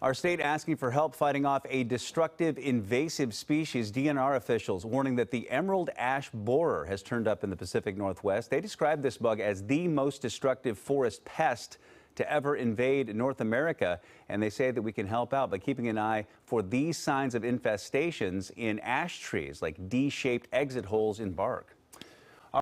Our state asking for help fighting off a destructive invasive species. DNR officials warning that the emerald ash borer has turned up in the Pacific Northwest. They describe this bug as the most destructive forest pest to ever invade North America. And they say that we can help out by keeping an eye for these signs of infestations in ash trees, like D shaped exit holes in bark.